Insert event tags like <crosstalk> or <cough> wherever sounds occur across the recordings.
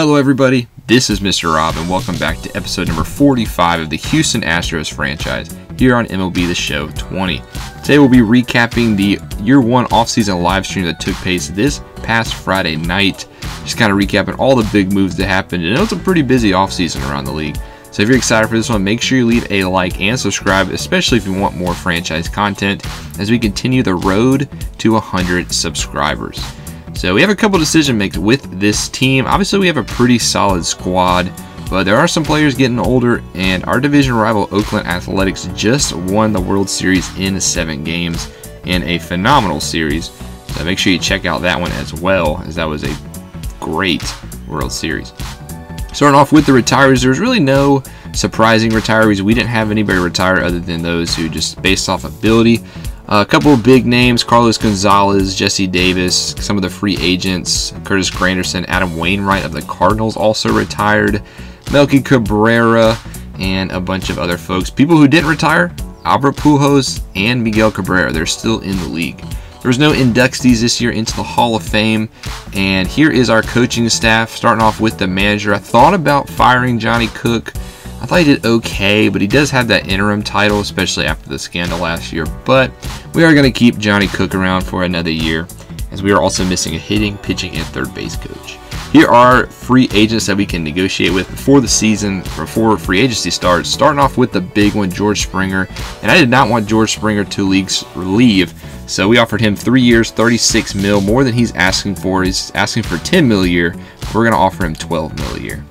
Hello, everybody. This is Mr. Rob, and welcome back to episode number 45 of the Houston Astros franchise here on MLB The Show 20. Today, we'll be recapping the year one offseason live stream that took place this past Friday night. Just kind of recapping all the big moves that happened, and it was a pretty busy offseason around the league. So if you're excited for this one, make sure you leave a like and subscribe, especially if you want more franchise content as we continue the road to 100 subscribers. So we have a couple decision makes with this team. Obviously, we have a pretty solid squad, but there are some players getting older, and our division rival Oakland Athletics just won the World Series in seven games in a phenomenal series. So make sure you check out that one as well, as that was a great World Series. Starting off with the retirees, there's really no surprising retirees. We didn't have anybody retire other than those who just based off ability. A couple of big names Carlos Gonzalez, Jesse Davis, some of the free agents, Curtis Granderson, Adam Wainwright of the Cardinals also retired, Melky Cabrera, and a bunch of other folks. People who didn't retire Albert Pujols and Miguel Cabrera. They're still in the league. There was no inductees this year into the Hall of Fame. And here is our coaching staff, starting off with the manager. I thought about firing Johnny Cook I thought he did okay, but he does have that interim title, especially after the scandal last year. But we are going to keep Johnny Cook around for another year, as we are also missing a hitting, pitching, and third base coach. Here are free agents that we can negotiate with before the season, before free agency starts. Starting off with the big one, George Springer. And I did not want George Springer to leagues leave, so we offered him three years, 36 mil, more than he's asking for. He's asking for 10 mil a year. We're going to offer him 12 mil a year.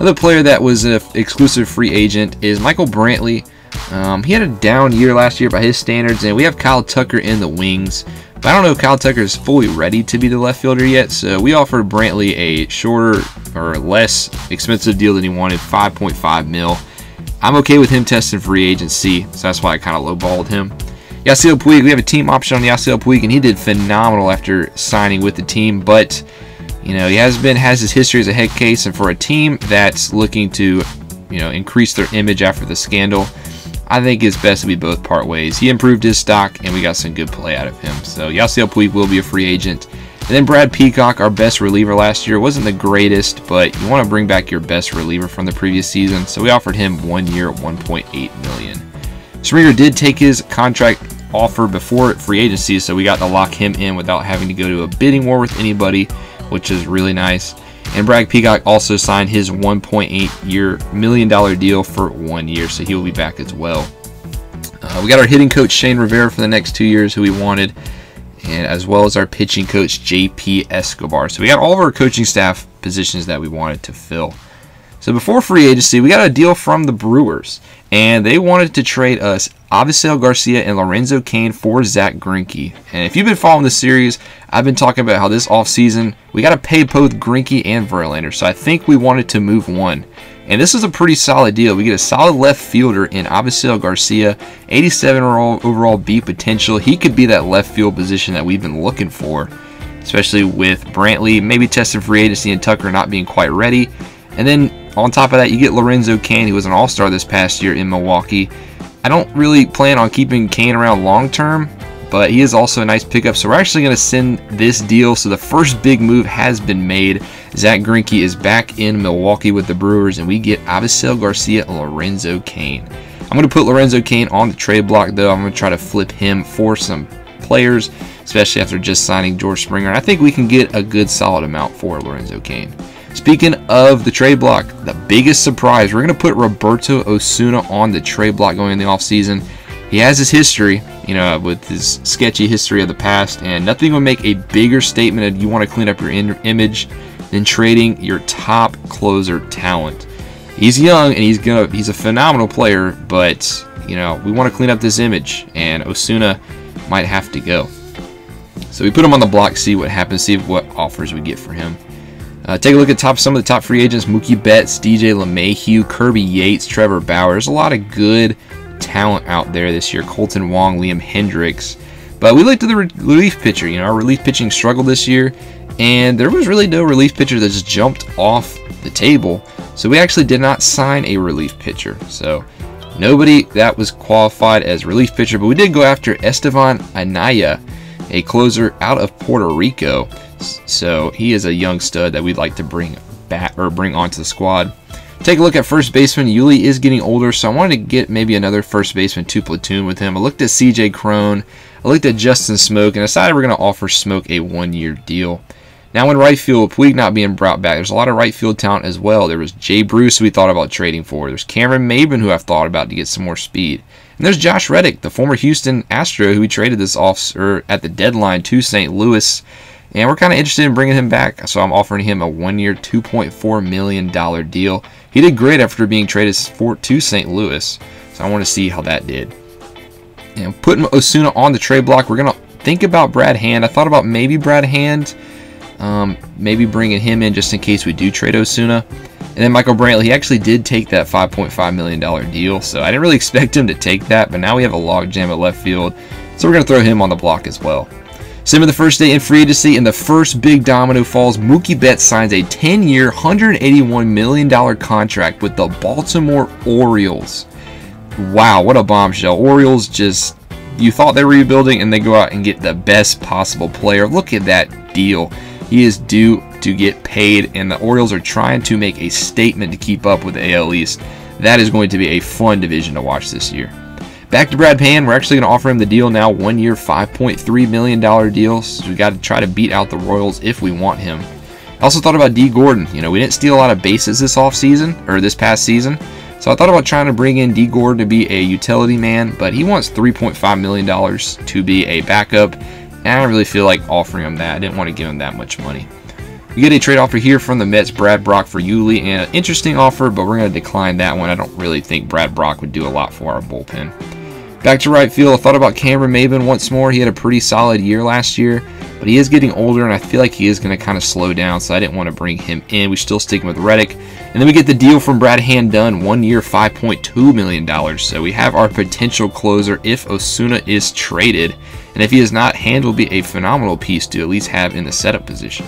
Another player that was an exclusive free agent is Michael Brantley. Um, he had a down year last year by his standards, and we have Kyle Tucker in the wings. But I don't know if Kyle Tucker is fully ready to be the left fielder yet, so we offered Brantley a shorter or less expensive deal than he wanted, 5.5 mil. I'm okay with him testing free agency, so that's why I kind of lowballed him. Yasiel Puig, we have a team option on Yasiel Puig, and he did phenomenal after signing with the team, but you know, he has been has his history as a head case, and for a team that's looking to, you know, increase their image after the scandal, I think it's best to be both part ways. He improved his stock, and we got some good play out of him. So Yasiel Puig will be a free agent. And then Brad Peacock, our best reliever last year, wasn't the greatest, but you want to bring back your best reliever from the previous season, so we offered him one year at 1.8 million. Springer did take his contract offer before free agency, so we got to lock him in without having to go to a bidding war with anybody which is really nice. And Brad Peacock also signed his 1.8 year million dollar deal for one year, so he will be back as well. Uh, we got our hitting coach Shane Rivera for the next two years, who we wanted, and as well as our pitching coach JP Escobar. So we got all of our coaching staff positions that we wanted to fill. So before free agency, we got a deal from the Brewers, and they wanted to trade us Avisail Garcia and Lorenzo Cain for Zack Greinke. And if you've been following the series, I've been talking about how this offseason we got to pay both Greinke and Verlander. So I think we wanted to move one. And this is a pretty solid deal. We get a solid left fielder in Avisail Garcia, 87 overall, overall B potential. He could be that left field position that we've been looking for, especially with Brantley maybe testing free agency and Tucker not being quite ready. And then on top of that, you get Lorenzo Cain, who was an all star this past year in Milwaukee. I don't really plan on keeping Cain around long term, but he is also a nice pickup. So we're actually going to send this deal. So the first big move has been made. Zack Greinke is back in Milwaukee with the Brewers, and we get Avisail Garcia and Lorenzo Cain. I'm going to put Lorenzo Cain on the trade block, though. I'm going to try to flip him for some players, especially after just signing George Springer. And I think we can get a good solid amount for Lorenzo Cain. Speaking of the trade block, the biggest surprise, we're going to put Roberto Osuna on the trade block going in the offseason. He has his history, you know, with his sketchy history of the past, and nothing would make a bigger statement if you want to clean up your image than trading your top closer talent. He's young and he's gonna he's a phenomenal player, but you know, we want to clean up this image, and Osuna might have to go. So we put him on the block, see what happens, see what offers we get for him. Uh, take a look at top some of the top free agents: Mookie Betts, DJ LeMahieu, Kirby Yates, Trevor Bauer. There's a lot of good talent out there this year. Kolten Wong, Liam Hendriks. But we looked at the relief pitcher. You know, our relief pitching struggled this year, and there was really no relief pitcher that just jumped off the table. So we actually did not sign a relief pitcher. So nobody that was qualified as relief pitcher, but we did go after Estevan Anaya, a closer out of Puerto Rico. So he is a young stud that we'd like to bring back or bring onto the squad. Take a look at first baseman. Yuli is getting older, so I wanted to get maybe another first baseman to platoon with him. I looked at CJ Cron, I looked at Justin Smoak, and decided we're going to offer Smoak a one-year deal. Now in right field, Puig not being brought back, there's a lot of right field talent as well. There was Jay Bruce we thought about trading for. There's Cameron Maybin who I've thought about to get some more speed. And there's Josh Reddick, the former Houston Astro who we traded this off or at the deadline to St. Louis. And we're kind of interested in bringing him back, so I'm offering him a one-year, $2.4 million deal. He did great after being traded for, to St. Louis, so I want to see how that did. And putting Osuna on the trade block, we're going to think about Brad Hand. I thought about maybe Brad Hand, um, maybe bringing him in just in case we do trade Osuna. And then Michael Brantley, he actually did take that $5.5 million deal, so I didn't really <laughs> expect him to take that, but now we have a logjam at left field, so we're going to throw him on the block as well. With the first day in free agency, and the first big domino falls. Mookie Betts signs a 10 year, $181 million contract with the Baltimore Orioles. Wow, what a bombshell. Orioles just, you thought they were rebuilding, and they go out and get the best possible player. Look at that deal. He is due to get paid, and the Orioles are trying to make a statement to keep up with the AL East. That is going to be a fun division to watch this year. Back to Brad Hand, we're actually going to offer him the deal now, one year, $5.3 million deal. So we got to try to beat out the Royals if we want him. I also thought about Dee Gordon. You know, we didn't steal a lot of bases this offseason, or this past season. So I thought about trying to bring in Dee Gordon to be a utility man, but he wants $3.5 million to be a backup. And I don't really feel like offering him that. I didn't want to give him that much money. We get a trade offer here from the Mets, Brad Brach for Yuli, and an interesting offer, but we're going to decline that one. I don't really think Brad Brach would do a lot for our bullpen. Back to right field, I thought about Cameron Maybin once more. He had a pretty solid year last year, but he is getting older, and I feel like he is going to kind of slow down, so I didn't want to bring him in. We still sticking with Reddick. And then we get the deal from Brad Hand done, one year, $5.2 million. So we have our potential closer if Osuna is traded. And if he is not, Hand will be a phenomenal piece to at least have in the setup position.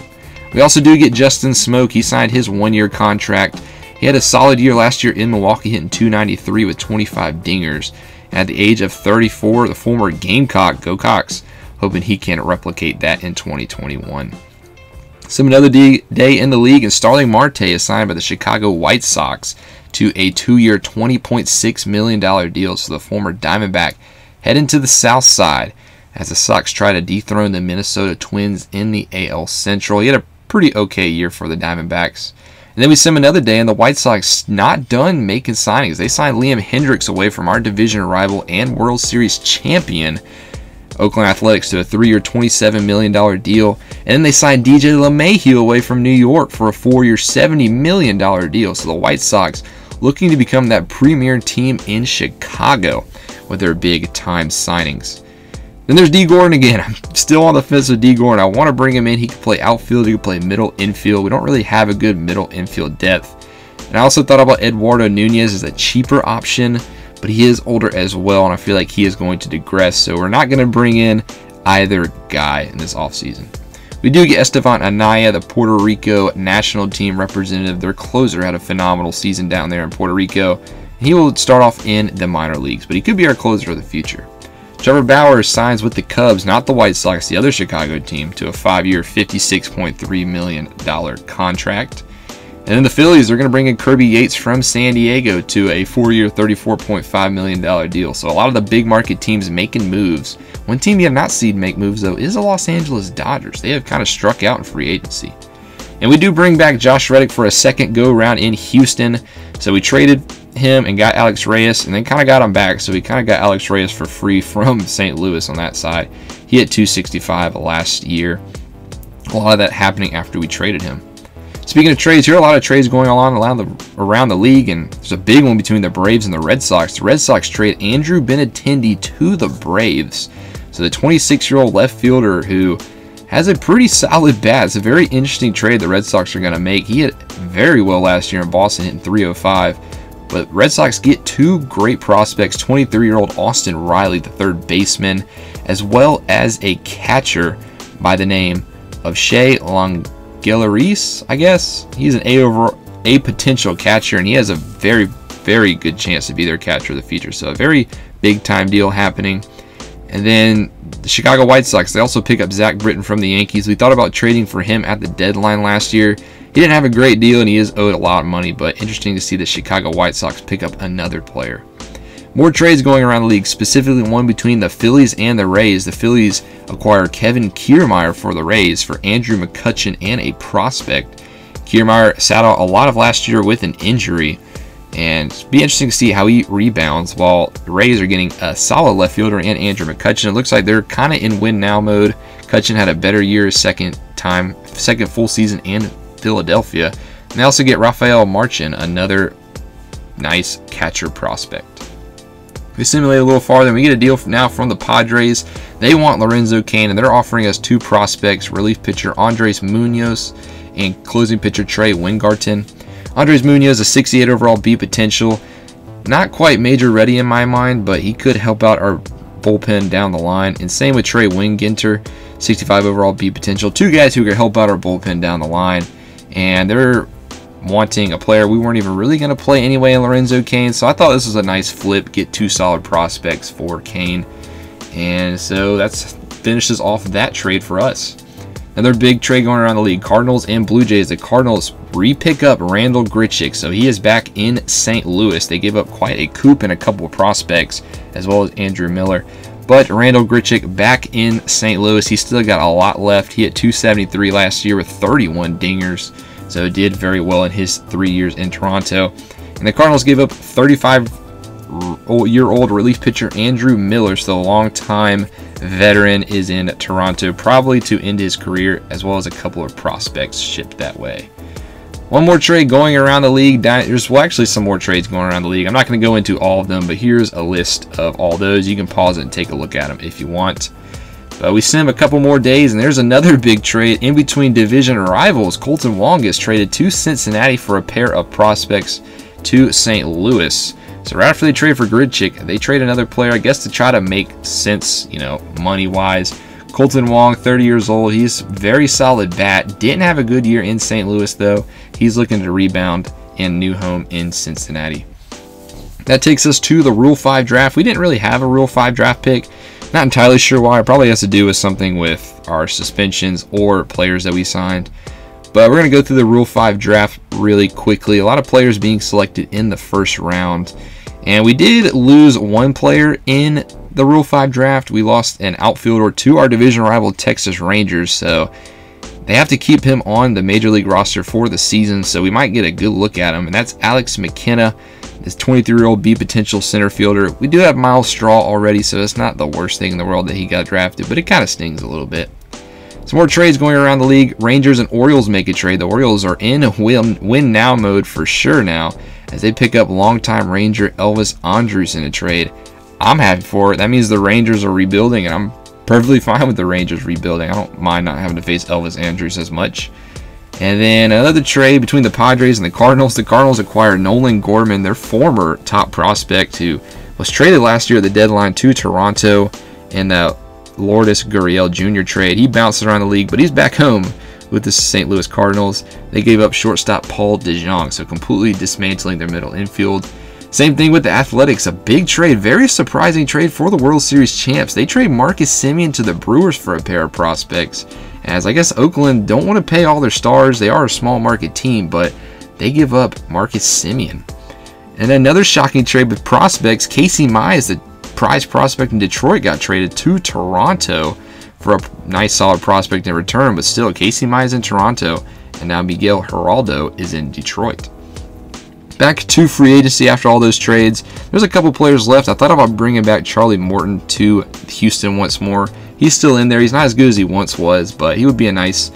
We also do get Justin Smoak. He signed his one-year contract. He had a solid year last year in Milwaukee, hitting 293 with 25 dingers. At the age of 34, the former Gamecock, go Cox, hoping he can replicate that in 2021. Some another day in the league, and Starling Marte is signed by the Chicago White Sox to a two-year, $20.6 million deal. So the former Diamondback heading to the South Side as the Sox try to dethrone the Minnesota Twins in the AL Central. He had a pretty okay year for the Diamondbacks. And then we see him another day, and the White Sox not done making signings. They signed Liam Hendriks away from our division rival and World Series champion, Oakland Athletics, to a three-year, $27 million deal. And then they signed DJ LeMahieu away from New York for a four-year, $70 million deal. So the White Sox looking to become that premier team in Chicago with their big-time signings. Then there's Dee Gordon again. I'm still on the fence with Dee Gordon. I want to bring him in. He can play outfield. He can play middle infield. We don't really have a good middle infield depth. And I also thought about Eduardo Nunez as a cheaper option, but he is older as well, and I feel like he is going to digress. So we're not going to bring in either guy in this offseason. We do get Estevan Anaya, the Puerto Rico national team representative. Their closer had a phenomenal season down there in Puerto Rico. He will start off in the minor leagues, but he could be our closer of the future. Trevor Bauer signs with the Cubs, not the White Sox, the other Chicago team, to a five year, $56.3 million contract. And then the Phillies are going to bring in Kirby Yates from San Diego to a four year, $34.5 million deal. So a lot of the big market teams making moves. One team you have not seen make moves, though, is the Los Angeles Dodgers. They have kind of struck out in free agency. And we do bring back Josh Reddick for a second go round in Houston. So we traded him and got Alex Reyes and then kind of got him back. So we kind of got Alex Reyes for free from <laughs> St. Louis on that side. He hit 265 last year. A lot of that happening after we traded him. Speaking of trades, here are a lot of trades going on around the, around the league, and there's a big one between the Braves and the Red Sox. The Red Sox trade Andrew Benintendi to the Braves. So the 26-year-old left fielder who has a pretty solid bat. It's a very interesting trade the Red Sox are going to make. He hit very well last year in Boston, hitting 305. But Red Sox get two great prospects 23 year old Austin Riley, the third baseman, as well as a catcher by the name of Shea Langeliers, I guess. He's an A over a potential catcher, and he has a very, very good chance to be their catcher of the future. So a very big time deal happening. And then the Chicago White Sox, they also pick up Zach Britton from the Yankees. We thought about trading for him at the deadline last year. He didn't have a great deal and he is owed a lot of money, but interesting to see the Chicago White Sox pick up another player. More trades going around the league, specifically one between the Phillies and the Rays. The Phillies acquire Kevin Kiermaier for the Rays for Andrew McCutchen and a prospect. Kiermaier sat out a lot of last year with an injury, and be interesting to see how he rebounds while the Rays are getting a solid left fielder and Andrew McCutchen. It looks like they're kind of in win now mode. Cutchen had a better year second time, second full season in Philadelphia. And they also get Rafael Marchan, another nice catcher prospect. We simulate a little farther, and we get a deal now from the Padres. They want Lorenzo Cain, and they're offering us two prospects, relief pitcher Andres Munoz and closing pitcher Trey Wingenter. Andres Munoz, is a 68 overall B potential. Not quite major ready in my mind, but he could help out our bullpen down the line. And same with Trey Wingenter, 65 overall B potential. Two guys who could help out our bullpen down the line. And they're wanting a player we weren't even really going to play anyway in Lorenzo Cain. So I thought this was a nice flip, get two solid prospects for Cain. And so that finishes off that trade for us. Another big trade going around the league. Cardinals and Blue Jays. The Cardinals re-pick up Randall Grichuk, so he is back in St. Louis. They gave up quite a coup and a couple of prospects, as well as Andrew Miller. But Randall Grichuk back in St. Louis. He still got a lot left. He hit 273 last year with 31 dingers so did very well in his three years in Toronto. And the Cardinals gave up 35 year old relief pitcher Andrew Miller, so a long time veteran, is in Toronto, probably to end his career, as well as a couple of prospects shipped that way. One more trade going around the league. There's well, actually some more trades going around the league. I'm not going to go into all of them, but here's a list of all those. You can pause it and take a look at them if you want. But we send him a couple more days, and there's another <laughs> big trade in between division rivals. Kolten Wong is traded to Cincinnati for a pair of prospects to St. Louis. So right after they trade for Grichuk, they trade another player, I guess, to try to make sense, you know, money-wise. Kolten Wong, 30 years old. He's very solid bat. Didn't have a good year in St. Louis, though. He's looking to rebound in new home in Cincinnati. That takes us to the Rule 5 draft. We didn't really have a Rule 5 draft pick. Not entirely sure why. It probably has to do with something with our suspensions or players that we signed. But we're going to go through the Rule 5 draft really quickly. A lot of players being selected in the first round. And we did lose one player in the Rule 5 draft. We lost an outfielder to our division rival Texas Rangers. So they have to keep him on the Major League roster for the season. So we might get a good look at him. And that's Alex McKenna this 23 year old B potential center fielder. We do have Myles Straw already, so it's not the worst thing in the world that he got drafted, but it kind of stings a little bit. Some more trades going around the league. Rangers and Orioles make a trade. The Orioles are in win, win now mode for sure now as they pick up longtime Ranger Elvis Andrus in a trade. I'm happy for it. That means the Rangers are rebuilding, and I'm perfectly fine with the Rangers rebuilding. I don't mind not having to face Elvis Andrus as much. And then another trade between the Padres and the Cardinals. The Cardinals acquired Nolan Gorman, their former top prospect, who was traded last year at the deadline to Toronto in the Lourdes Gurriel Jr. trade. He bounced around the league, but he's back home with the St. Louis Cardinals. They gave up shortstop Paul DeJong, so completely dismantling their middle infield. Same thing with the Athletics, a big trade, very surprising trade for the World Series champs. They trade Marcus Semien to the Brewers for a pair of prospects. As I guess Oakland don't want to pay all their stars. They are a small market team, but they give up Marcus Semien. And another shocking trade with prospects. Casey Mize, the prize prospect in Detroit, got traded to Toronto for a nice solid prospect in return, but still Casey Mize in Toronto, and now Miguel Hiraldo is in Detroit. Back to free agency after all those trades. There's a couple players left. I thought about bringing back Charlie Morton to Houston once more. He's still in there. He's not as good as he once was, but he would be a nice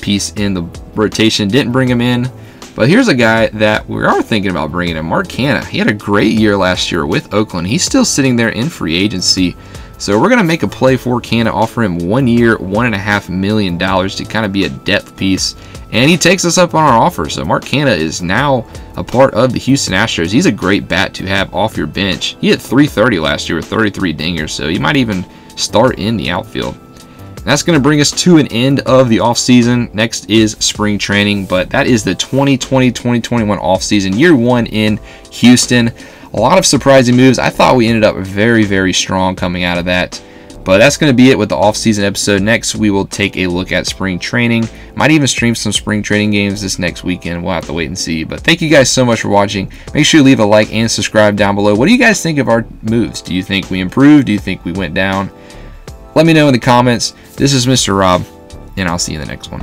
piece in the rotation. Didn't bring him in. But here's a guy that we are thinking about bringing in, Mark Canha. He had a great year last year with Oakland. He's still sitting there in free agency. So we're going to make a play for Canha, offer him one year, $1.5 million to kind of be a depth piece. And he takes us up on our offer. So Mark Canha is now a part of the Houston Astros. He's a great bat to have off your bench. He hit 330 last year with 33 dingers. So he might even start in the outfield. That's going to bring us to an end of the offseason. Next is spring training, but that is the 2020-2021 offseason, year one in Houston. A lot of surprising moves. I thought we ended up very, very strong coming out of that. But that's going to be it with the off-season episode. Next, we will take a look at spring training. Might even stream some spring training games this next weekend. We'll have to wait and see. But thank you guys so much for watching. Make sure you leave a like and subscribe down below. What do you guys think of our moves? Do you think we improved? Do you think we went down? Let me know in the comments. This is Mr. Rob, and I'll see you in the next one.